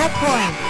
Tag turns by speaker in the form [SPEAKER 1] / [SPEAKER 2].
[SPEAKER 1] Checkpoint.